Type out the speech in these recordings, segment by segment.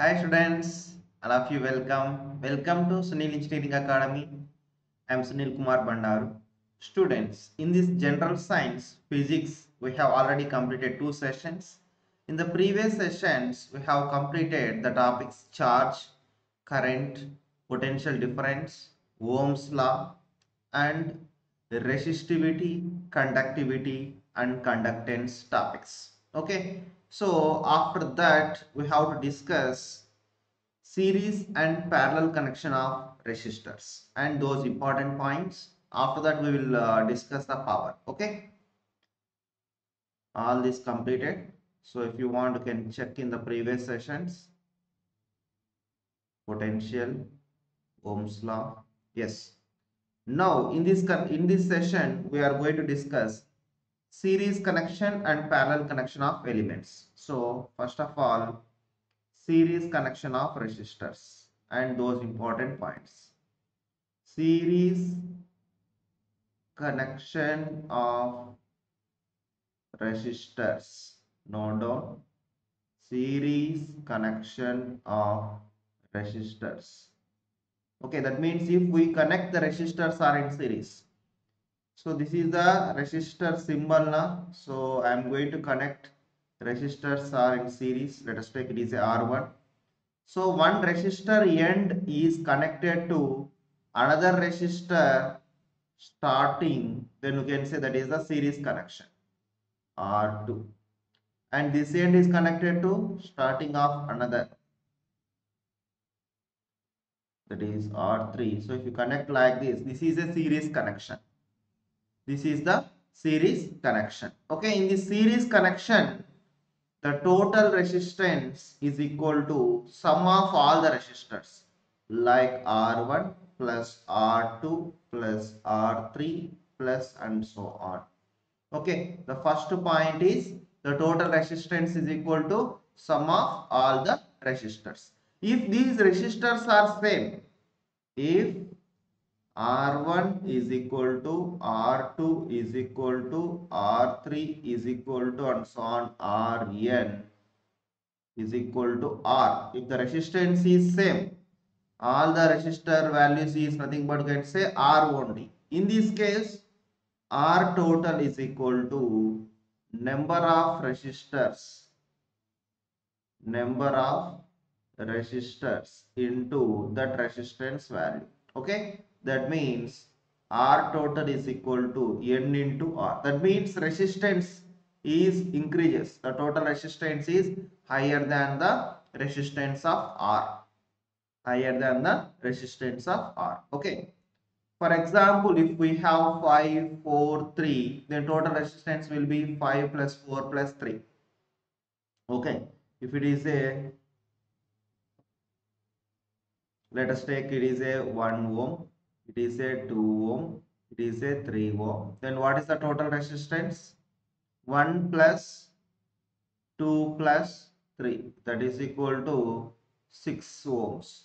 Hi students, all of you welcome. Welcome to Sunil Engineering Academy. I am Sunil Kumar Bandaru. Students, in this general science physics, we have already completed two sessions. In the previous sessions, we have completed the topics charge, current, potential difference, Ohm's law, and resistivity, conductivity, and conductance topics. Okay, so after that, we have to discuss series and parallel connection of resistors and those important points. After that, we will uh, discuss the power. Okay, all this completed. So if you want, you can check in the previous sessions. Potential, Ohm's law. Yes. Now in this in this session, we are going to discuss series connection and parallel connection of elements. So first of all, series connection of resistors and those important points. Series connection of resistors. No doubt. Series connection of resistors. Okay, that means if we connect the resistors are in series. So this is the resistor symbol now. So I am going to connect resistors are in series. Let us take it is a R1. So one resistor end is connected to another resistor starting. Then you can say that is the series connection R2. And this end is connected to starting of another that is R3. So if you connect like this, this is a series connection. This is the series connection. Okay, in the series connection, the total resistance is equal to sum of all the resistors like R1 plus R2 plus R3 plus and so on. Okay, the first point is the total resistance is equal to sum of all the resistors. If these resistors are same, if R1 is equal to R2 is equal to R3 is equal to and so on Rn is equal to R. If the resistance is same, all the resistor values is nothing but can say R only. In this case, R total is equal to number of resistors, number of resistors into that resistance value. Okay that means R total is equal to N into R. That means resistance is increases. The total resistance is higher than the resistance of R. Higher than the resistance of R. Okay. For example, if we have 5, 4, 3, then total resistance will be 5 plus 4 plus 3. Okay. If it is a, let us take it is a 1 ohm it is a 2 ohm it is a 3 ohm then what is the total resistance? 1 plus 2 plus 3 that is equal to 6 ohms.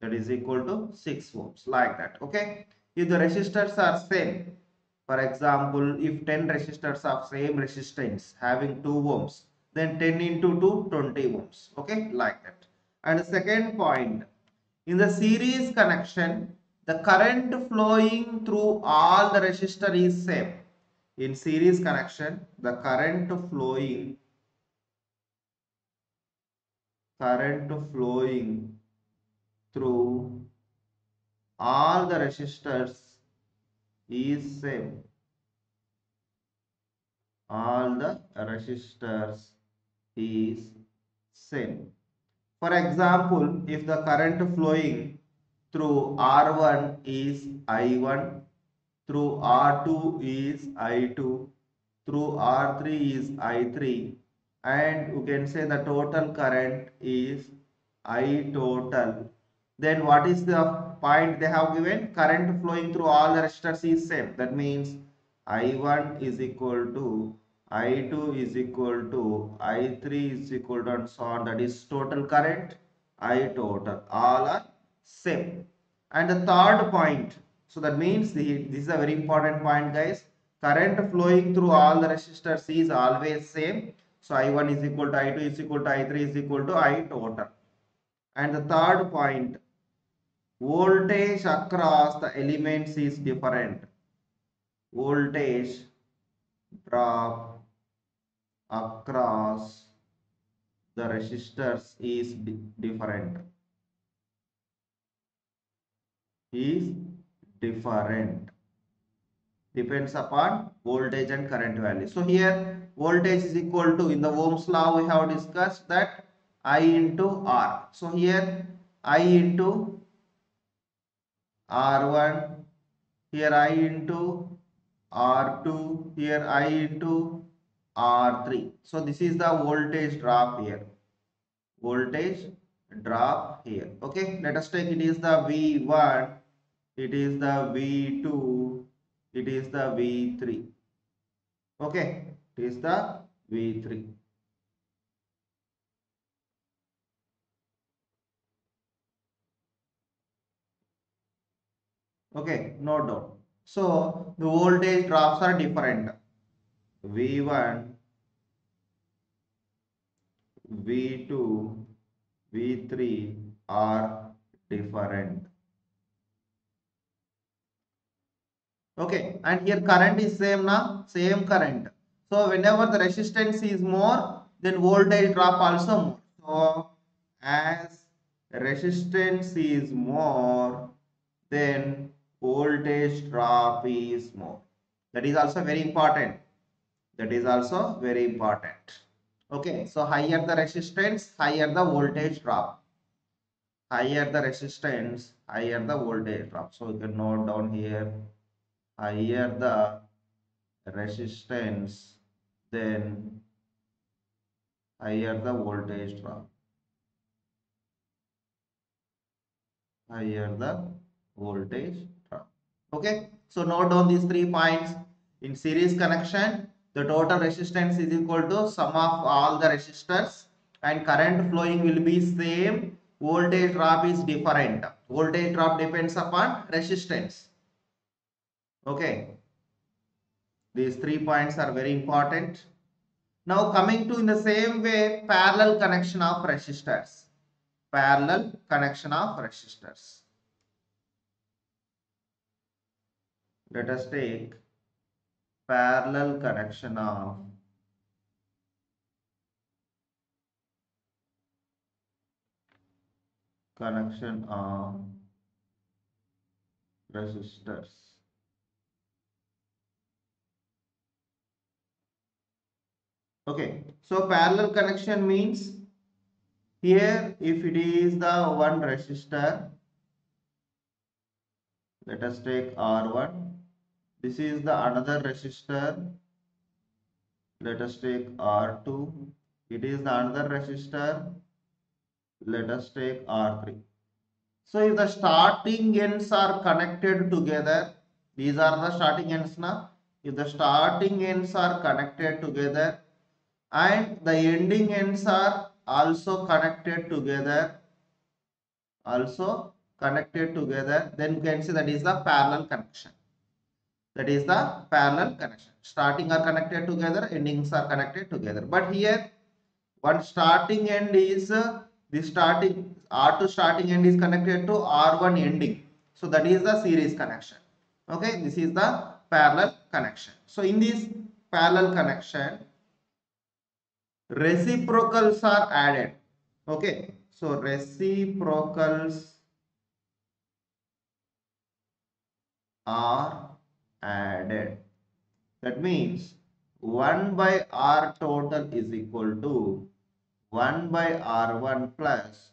That is equal to 6 ohms like that okay? If the resistors are same for example if 10 resistors of same resistance having 2 ohms then 10 into 2 20 ohms okay? Like that. And second point in the series connection the current flowing through all the resistor is same. In series connection the current flowing current flowing through all the resistors is same. All the resistors is same. For example if the current flowing through R1 is I1, through R2 is I2, through R3 is I3 and you can say the total current is I total. Then what is the point they have given? Current flowing through all the resistors is same. That means I1 is equal to I2 is equal to I3 is equal to and so on. That is total current I total. All are same and the third point so that means the, this is a very important point guys current flowing through all the resistors is always same so i1 is equal to i2 is equal to i3 is equal to i total And the third point, voltage across the elements is different. Voltage drop across the resistors is different. Is different depends upon voltage and current value. So here voltage is equal to in the Ohm's law we have discussed that I into R. So here I into R1 here I into R2 here I into R3. So this is the voltage drop here. Voltage drop here. Okay, let us take it is the V1, it is the V2, it is the V3. Okay, it is the V3. Okay, no doubt. So the voltage drops are different. V1, V2, V3 are different. Okay, and here current is same now, same current. So whenever the resistance is more, then voltage drop also more. So as resistance is more, then voltage drop is more. That is also very important. That is also very important. Okay, so higher the resistance, higher the voltage drop. Higher the resistance, higher the voltage drop. So you can note down here higher the resistance then higher the voltage drop. Higher the voltage drop. Okay? So note down these three points. In series connection the total resistance is equal to sum of all the resistors and current flowing will be same. Voltage drop is different. Voltage drop depends upon resistance okay. These three points are very important. Now coming to in the same way parallel connection of resistors parallel connection of resistors let us take parallel connection of connection of resistors Okay, so parallel connection means here if it is the one resistor, let us take R1. This is the another resistor. Let us take R2. It is the another resistor. Let us take R3. So if the starting ends are connected together, these are the starting ends now. If the starting ends are connected together, and the ending ends are also connected together. Also connected together. Then you can see that is the parallel connection. That is the parallel connection. Starting are connected together endings are connected together. But here one starting end is uh, the starting r2 starting end is connected to r1 ending. So that is the series connection. Okay this is the parallel connection. So in this parallel connection reciprocals are added. Okay. So reciprocals are added. That means 1 by r total is equal to 1 by r1 plus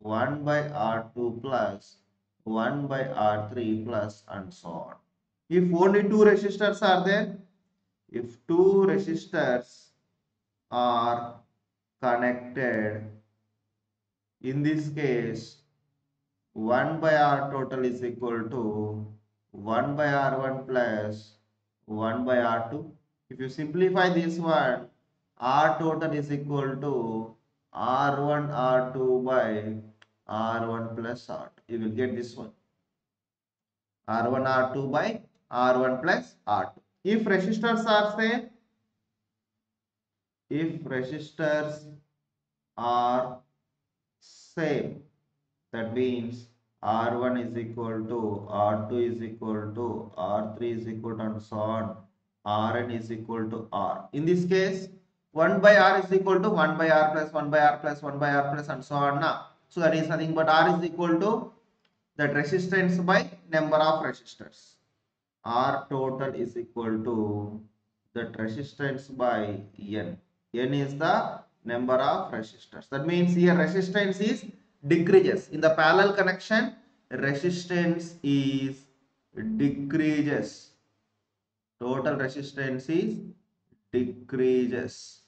1 by r2 plus 1 by r3 plus and so on. If only two resistors are there if two resistors are connected in this case 1 by r total is equal to 1 by r1 plus 1 by r2 if you simplify this one r total is equal to r1 r2 by r1 plus r2 you will get this one r1 r2 by r1 plus r2 if resistors are same if resistors are same that means r1 is equal to r2 is equal to r3 is equal to and so on rn is equal to r. In this case 1 by r is equal to 1 by r plus 1 by r plus 1 by r plus and so on now so that is nothing but r is equal to that resistance by number of resistors r total is equal to that resistance by n n is the number of resistors. That means here resistance is decreases. In the parallel connection resistance is decreases. Total resistance is decreases.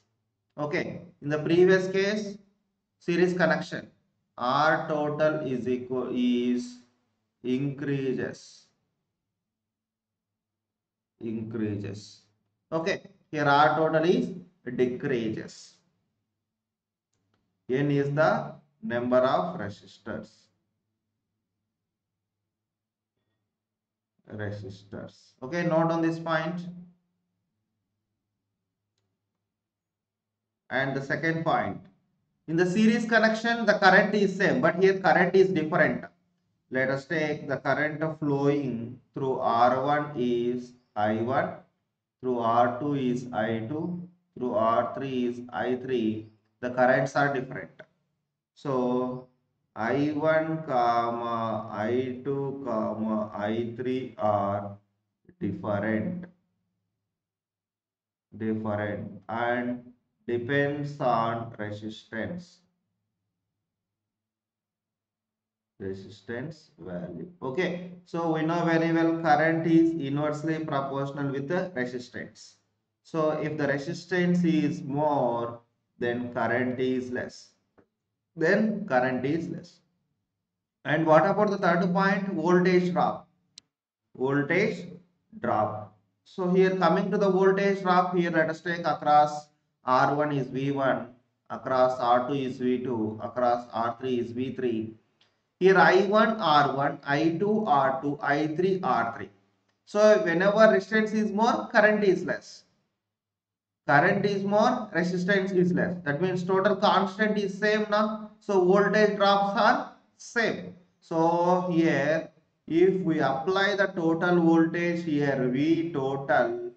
Okay. In the previous case series connection r total is equal is increases. Increases. Okay. Here r total is decreases n is the number of resistors. Resistors. Okay note on this point. and the second point. In the series connection the current is same but here current is different. Let us take the current flowing through r1 is i1 through r2 is i2 through r3 is i3 the currents are different. So i1 comma i2 comma i3 are different. Different and depends on resistance. Resistance value. Okay so we know very well current is inversely proportional with the resistance so if the resistance is more then current is less then current is less and what about the third point voltage drop voltage drop so here coming to the voltage drop here let us take across R1 is V1, across R2 is V2, across R3 is V3. Here I1 R1, I2 R2, I3 R3. So whenever resistance is more, current is less. Current is more, resistance is less. That means total constant is same now. So voltage drops are same. So here if we apply the total voltage here V total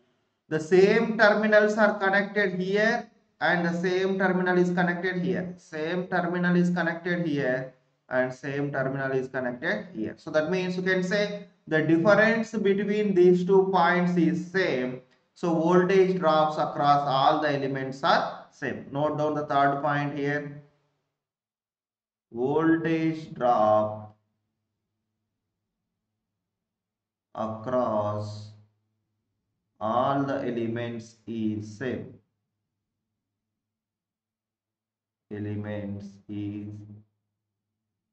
the same terminals are connected here and the same terminal is connected here same terminal is connected here and same terminal is connected here so that means you can say the difference between these two points is same so voltage drops across all the elements are same. Note down the third point here. Voltage drop across all the elements is same. Elements is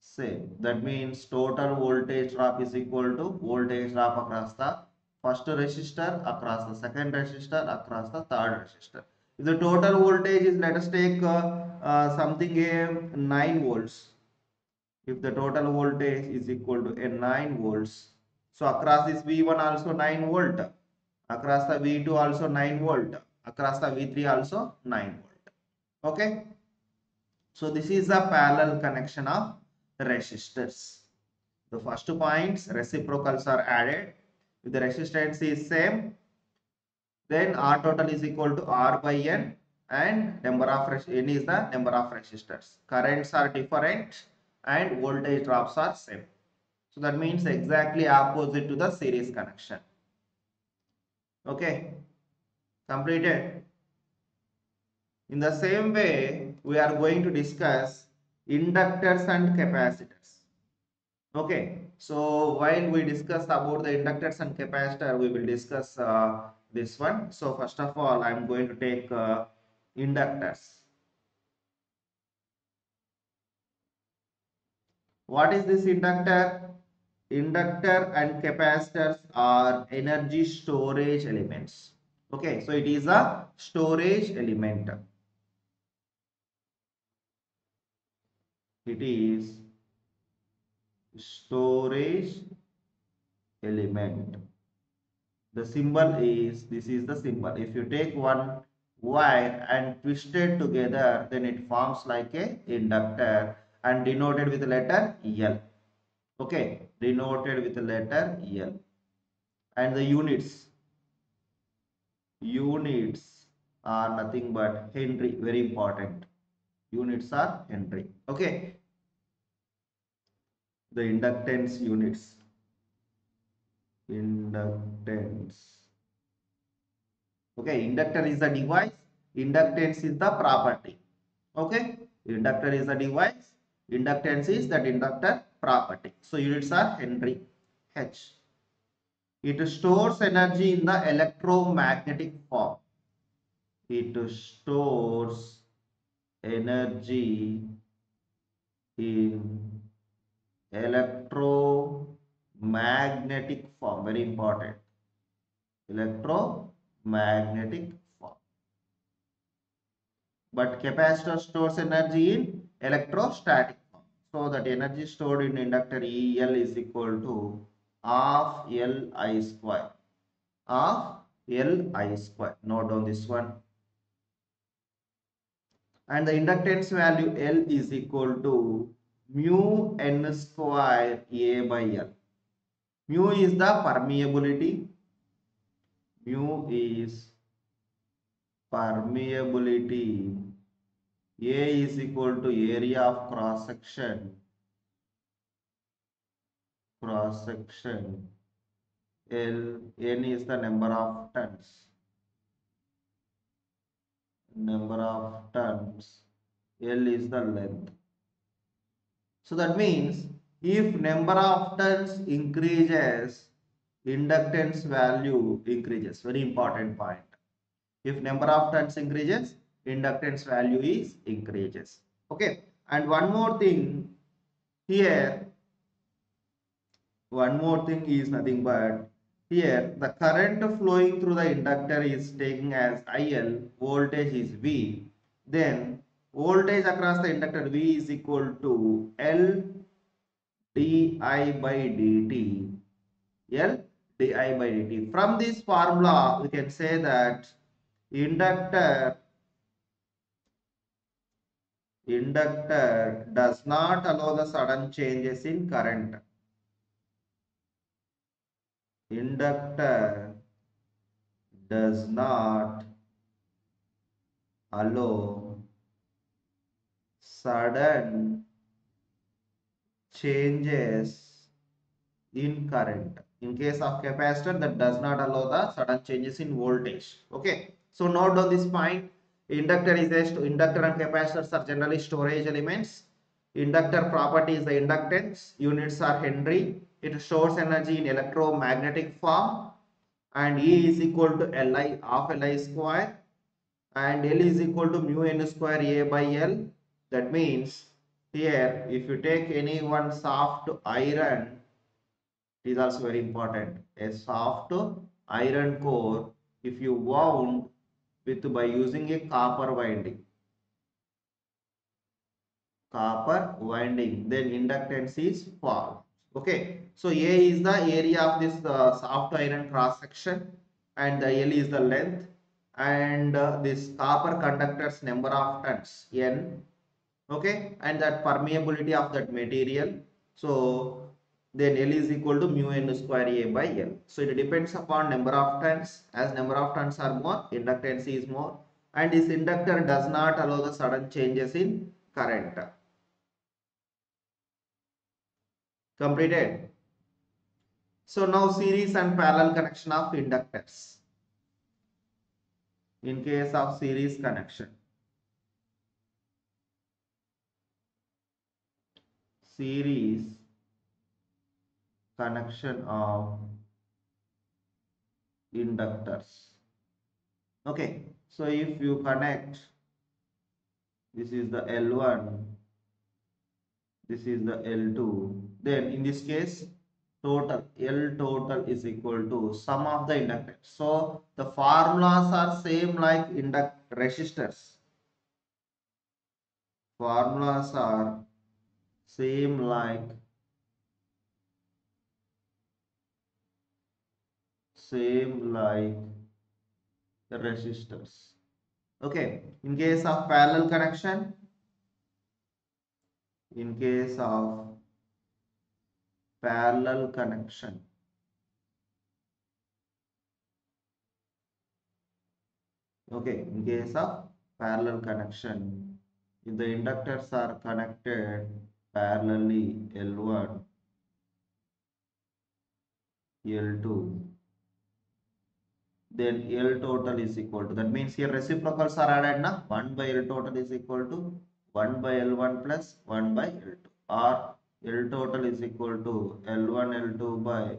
same. That means total voltage drop is equal to voltage drop across the first resistor across the second resistor across the third resistor. If the total voltage is let us take uh, uh, something a 9 volts. If the total voltage is equal to a 9 volts so across this v1 also 9 volt across the V2 also 9 volt across the V3 also 9 volt. Okay? So this is a parallel connection of resistors. The first points reciprocals are added if the resistance is same then R total is equal to R by N and number of N is the number of resistors. Currents are different and voltage drops are same. So that means exactly opposite to the series connection. Okay? Completed. In the same way we are going to discuss inductors and capacitors. Okay so while we discuss about the inductors and capacitor we will discuss uh, this one. So first of all i am going to take uh, inductors. What is this inductor? Inductor and capacitors are energy storage elements. Okay so it is a storage element. It is storage element the symbol is this is the symbol if you take one wire and twist it together then it forms like a inductor and denoted with the letter L. Okay, denoted with the letter L. And the units, units are nothing but Henry, very important. Units are Henry. Okay, the inductance units. Inductance. Okay, inductor is the device, inductance is the property. Okay, inductor is the device, inductance is that inductor property. So units are Henry H. It stores energy in the electromagnetic form. It stores energy in electromagnetic form. Very important. Electromagnetic form. But capacitor stores energy in electrostatic form. So that energy stored in inductor EL is equal to half Li square. Half Li square. Note down this one. And the inductance value L is equal to mu n square A by L. Mu is the permeability. Mu is permeability. A is equal to area of cross section. Cross section. L n is the number of turns. Number of turns. L is the length. So that means if number of turns increases, inductance value increases. Very important point. If number of turns increases, inductance value is increases. Okay. And one more thing here, one more thing is nothing but here the current flowing through the inductor is taking as IL, voltage is V. Then voltage across the inductor V is equal to L di by dt. L di by dt. From this formula, we can say that inductor inductor does not allow the sudden changes in current. Inductor does not allow sudden changes in current. In case of capacitor, that does not allow the sudden changes in voltage. Okay. So note on this point, inductor is a inductor and capacitors are generally storage elements. Inductor property is the inductance. Units are Henry. It stores energy in electromagnetic form and E is equal to Li of Li square and L is equal to mu n square A by L. That means here if you take any one soft iron, it is also very important. A soft iron core, if you wound with by using a copper winding, copper winding, then inductance is formed. Okay, so A is the area of this uh, soft iron cross section and the L is the length and uh, this copper conductors number of turns N okay? And that permeability of that material. So then L is equal to mu n square A by L. So it depends upon number of turns as number of turns are more inductance is more. And this inductor does not allow the sudden changes in current. Completed. So now series and parallel connection of inductors. In case of series connection series connection of inductors. Okay so if you connect this is the L1 this is the L2 then in this case total L total is equal to sum of the inductors. So the formulas are same like induct resistors. Formulas are same like same like the resistors. Okay in case of parallel connection in case of parallel connection okay in case of parallel connection if the inductors are connected parallelly L1 L2 then L total is equal to that means here reciprocals are added na? 1 by L total is equal to 1 by L1 plus 1 by L2 or L total is equal to L1 L2 by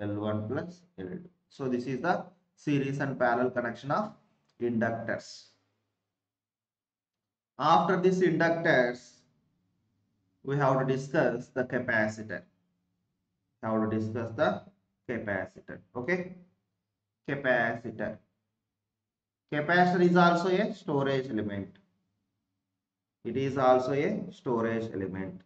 L1 plus L2 so this is the series and parallel connection of inductors. After this inductors we have to discuss the capacitor. How to discuss the capacitor. Okay? Capacitor. Capacitor is also a storage element. It is also a storage element.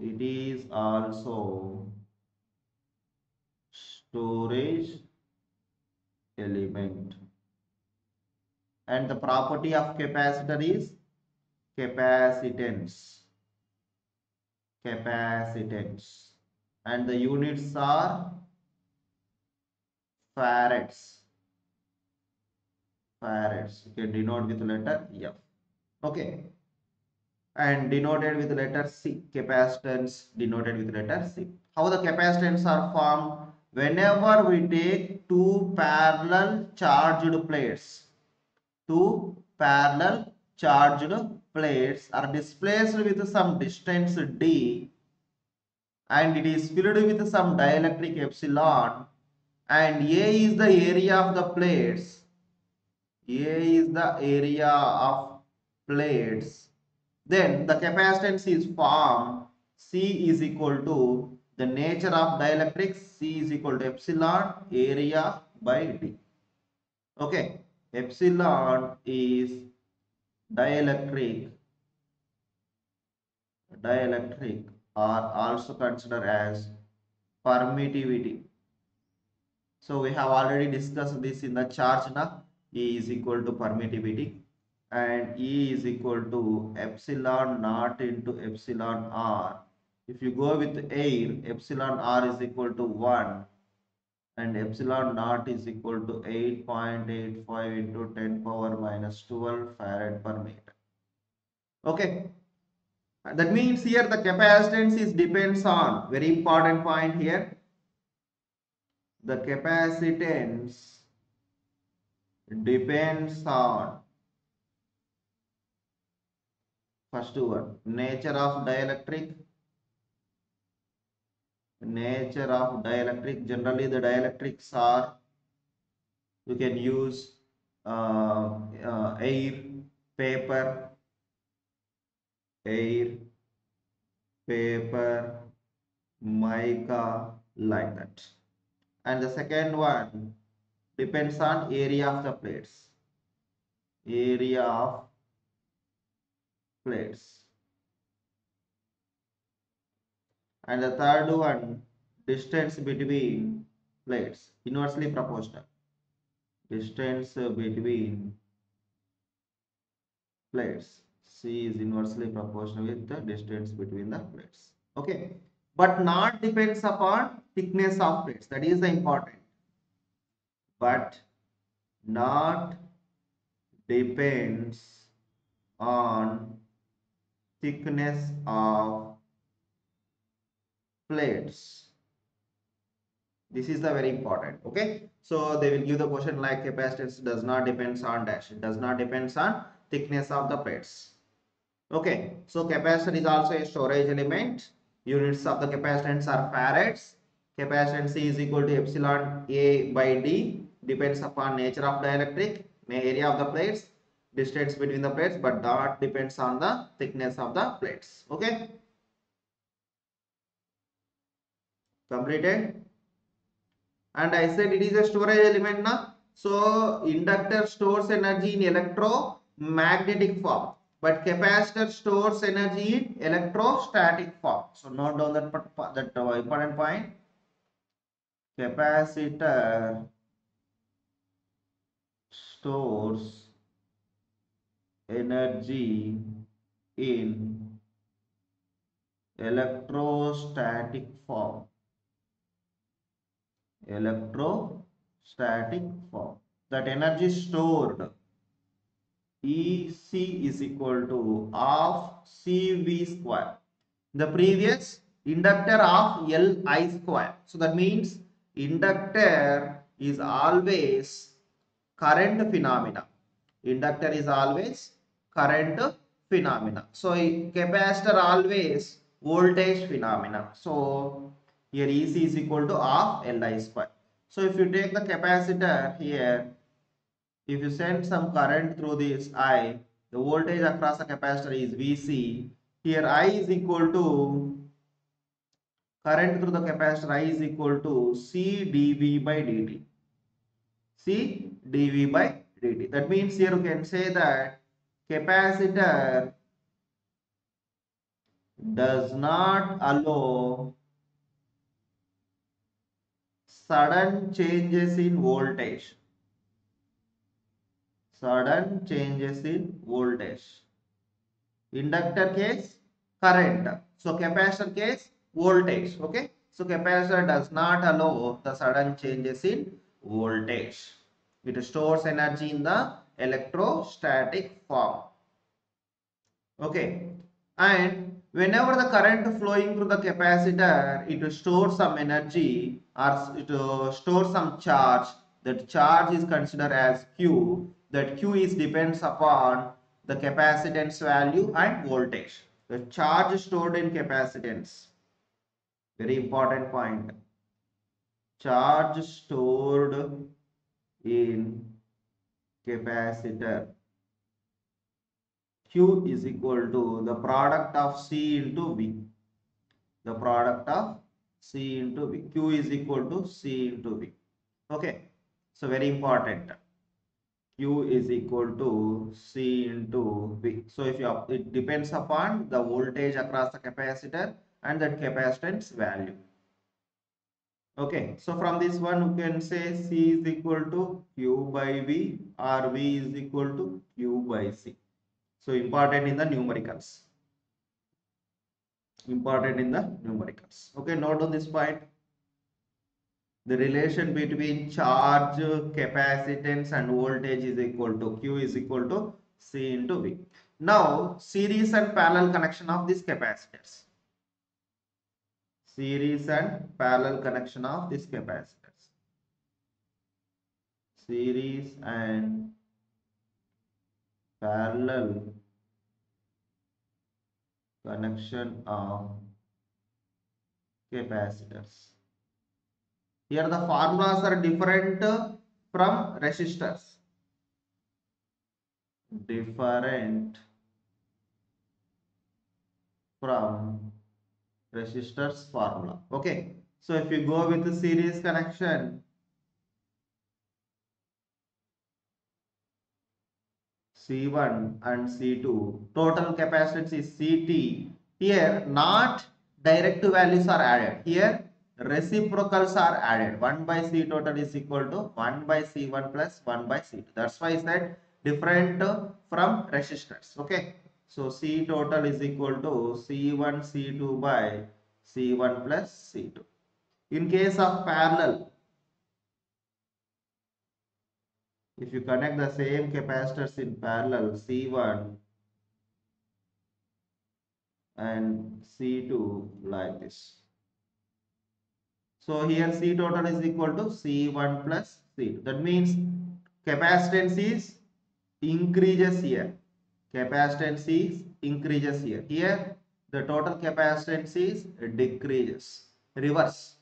It is also storage element and the property of capacitor is capacitance. Capacitance. And the units are farads. Farads. You can denote with letter f. Okay. And denoted with letter c. Capacitance denoted with letter c. How the capacitance are formed? Whenever we take two parallel charged plates two parallel charged plates are displaced with some distance d and it is filled with some dielectric epsilon and a is the area of the plates. A is the area of plates. Then the capacitance is formed. C is equal to the nature of dielectric. c is equal to epsilon area by d. Okay epsilon is dielectric. Dielectric are also considered as permittivity. So we have already discussed this in the charge now e is equal to permittivity and e is equal to epsilon naught into epsilon r. If you go with air epsilon r is equal to 1 and epsilon naught is equal to 8.85 into 10 power minus 12 farad per meter. Okay. That means here the capacitance is depends on very important point here. The capacitance depends on first one nature of dielectric nature of dielectric generally the dielectrics are you can use uh, uh, air paper air paper mica like that. And the second one depends on area of the plates. Area of plates and the third one distance between plates inversely proportional. Distance between plates c is inversely proportional with the distance between the plates. Okay. But not depends upon thickness of plates. That is the important. But not depends on thickness of plates. This is the very important okay? So they will give the question like capacitance does not depends on dash. It does not depends on thickness of the plates. Okay so capacitor is also a storage element. Units of the capacitance are farads. Capacitance C is equal to epsilon a by d. Depends upon nature of dielectric area of the plates distance between the plates but that depends on the thickness of the plates okay completed. And i said it is a storage element now so inductor stores energy in electromagnetic form. But capacitor stores energy in electrostatic form. So note down that that uh, important point. Capacitor stores energy in electrostatic form electrostatic form. That energy stored. Ec is equal to half cv square. The previous inductor of li square. So that means inductor is always current phenomena. Inductor is always current phenomena. So capacitor always voltage phenomena. So here ec is equal to half li square. So if you take the capacitor here if you send some current through this i the voltage across the capacitor is vc here i is equal to current through the capacitor i is equal to c dv by dt c dv by dt that means here you can say that capacitor does not allow sudden changes in voltage. Sudden changes in voltage. Inductor case current. So capacitor case voltage. Okay? So capacitor does not allow the sudden changes in voltage. It stores energy in the electrostatic form. Okay? And whenever the current flowing through the capacitor it stores some energy or it uh, stores some charge. That charge is considered as q. That q is depends upon the capacitance value and voltage. The charge stored in capacitance. Very important point. Charge stored in capacitor Q is equal to the product of C into V. The product of C into V. Q is equal to C into V. Okay. So very important. Q is equal to C into V. So if you have, it depends upon the voltage across the capacitor and that capacitance value. Okay. So from this one you can say C is equal to Q by V or V is equal to Q by C. So important in the numericals. Important in the numericals. Okay, note on this point. The relation between charge, capacitance and voltage is equal to Q is equal to C into V. Now, series and parallel connection of these capacitors. Series and parallel connection of these capacitors. Series and parallel connection of capacitors. Here the formulas are different from resistors. Different from resistors formula. Okay. So if you go with the series connection, C1 and C2. Total capacitance is CT. Here not direct values are added. Here reciprocals are added. 1 by C total is equal to 1 by C1 plus 1 by C2. That's why I said different from resistors. Okay. So C total is equal to C1 C2 by C1 plus C2. In case of parallel, if you connect the same capacitors in parallel C1 and C2 like this. So here C total is equal to C1 plus C2. That means capacitance is increases here. Capacitance is increases here. Here the total capacitance is decreases. Reverse.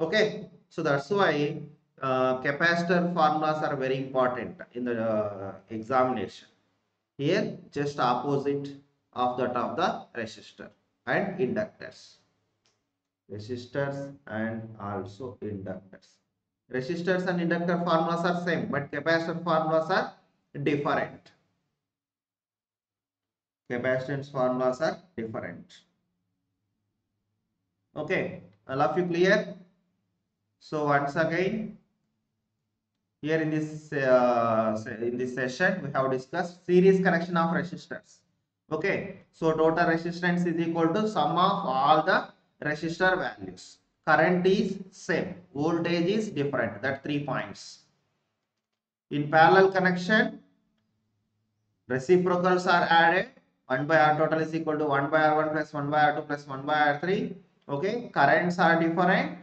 Okay. So that's why uh, capacitor formulas are very important in the uh, examination. Here just opposite of that of the resistor and inductors. Resistors and also inductors. Resistors and inductor formulas are same but capacitor formulas are different. Capacitance formulas are different. Okay, all of you clear? So once again here in this uh, in this session we have discussed series connection of resistors. Okay so total resistance is equal to sum of all the resistor values. Current is same voltage is different that three points. In parallel connection reciprocals are added. 1 by r total is equal to 1 by r1 plus 1 by r2 plus 1 by r3 okay currents are different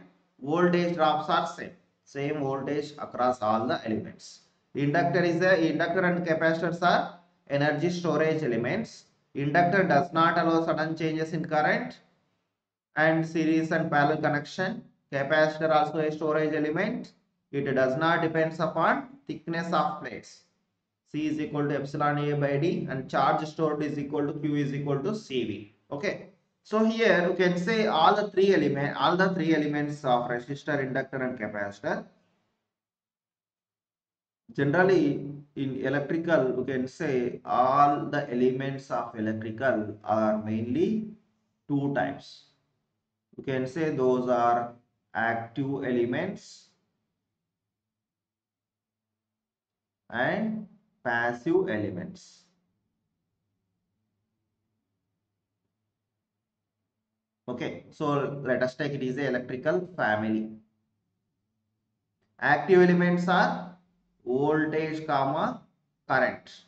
voltage drops are same same voltage across all the elements. Inductor is a inductor and capacitors are energy storage elements. Inductor does not allow sudden changes in current and series and parallel connection. Capacitor also a storage element. It does not depends upon thickness of plates. C is equal to epsilon a by d and charge stored is equal to q is equal to cv okay so here you can say all the three element all the three elements of resistor inductor and capacitor. Generally in electrical you can say all the elements of electrical are mainly two types. You can say those are active elements and passive elements okay so let us take it is a electrical family. Active elements are voltage comma current.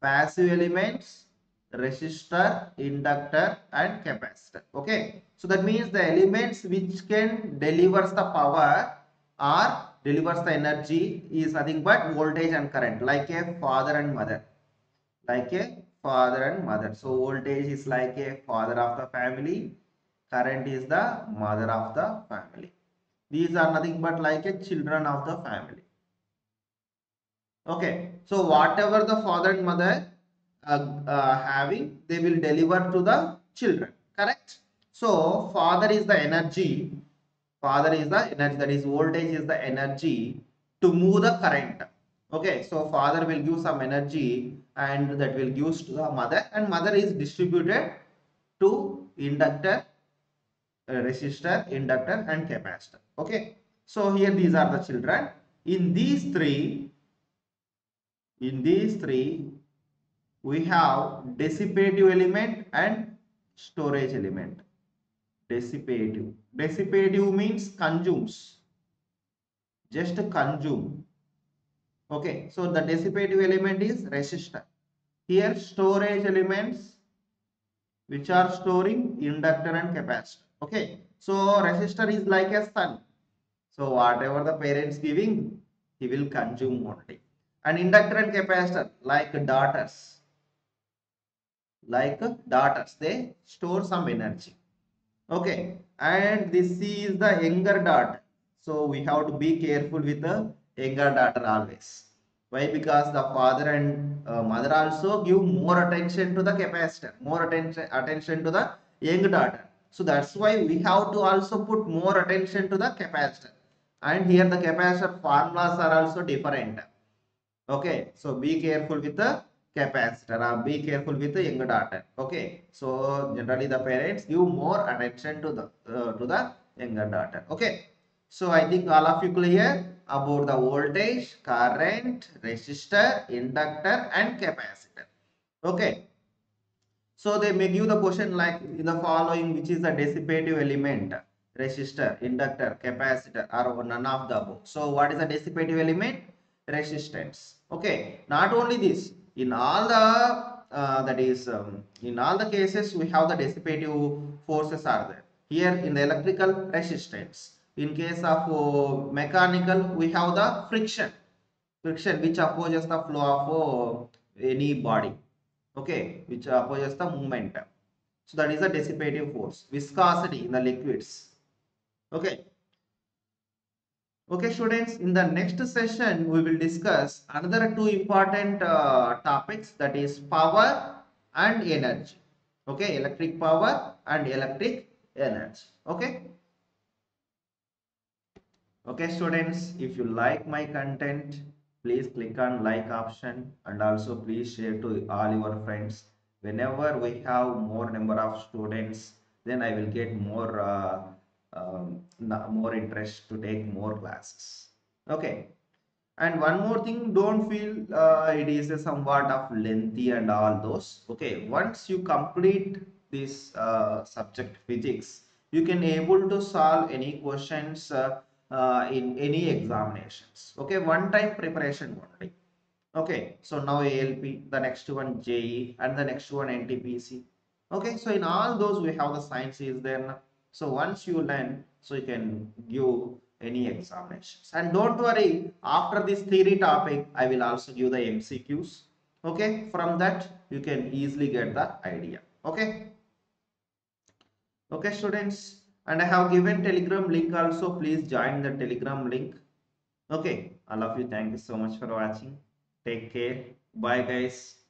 Passive elements resistor inductor and capacitor. Okay so that means the elements which can delivers the power or delivers the energy is nothing but voltage and current like a father and mother. Like a father and mother. So voltage is like a father of the family current is the mother of the family. These are nothing but like a children of the family. Okay so whatever the father and mother uh, uh, having they will deliver to the children correct? So father is the energy father is the energy that is voltage is the energy to move the current. Okay so father will give some energy and that will give to the mother and mother is distributed to inductor Uh, resistor inductor and capacitor. Okay? So here these are the children. In these three in these three we have dissipative element and storage element. Dissipative. Dissipative means consumes. Just consume. Okay? So the dissipative element is resistor. Here storage elements which are storing inductor and capacitor okay so resistor is like a son so whatever the parents giving he will consume only. And inductor and capacitor like daughters. Like daughters they store some energy. Okay and this is the younger daughter. So we have to be careful with the younger daughter always. Why? Because the father and uh, mother also give more attention to the capacitor more attention attention to the young daughter so that's why we have to also put more attention to the capacitor. And here the capacitor formulas are also different. Okay so be careful with the capacitor or be careful with the younger daughter. Okay so generally the parents give more attention to the uh, to the younger daughter. Okay so i think all of you clear about the voltage current resistor inductor and capacitor. Okay so they may give the question like in the following which is the dissipative element resistor inductor capacitor or none of the above. So what is the dissipative element? Resistance. Okay not only this in all the uh, that is um, in all the cases we have the dissipative forces are there. Here in the electrical resistance. In case of uh, mechanical we have the friction. Friction which opposes the flow of uh, any body okay which opposes the movement so that is the dissipative force viscosity in the liquids okay Okay, students, in the next session, we will discuss another two important uh, topics that is power and energy. Okay, electric power and electric energy. Okay. Okay, students, if you like my content, please click on like option and also please share to all your friends. Whenever we have more number of students, then I will get more uh, um, more interest to take more classes. Okay. And one more thing don't feel uh, it is a somewhat of lengthy and all those. Okay. Once you complete this uh, subject physics you can able to solve any questions uh, uh, in any examinations. Okay one time preparation only. Okay so now alp the next one je and the next one ntpc okay so in all those we have the science is there. So once you learn so you can give any examinations. And don't worry after this theory topic i will also give the mcqs okay from that you can easily get the idea. Okay. Okay students and i have given telegram link also. Please join the telegram link. Okay. All of you. Thank you so much for watching. Take care. Bye guys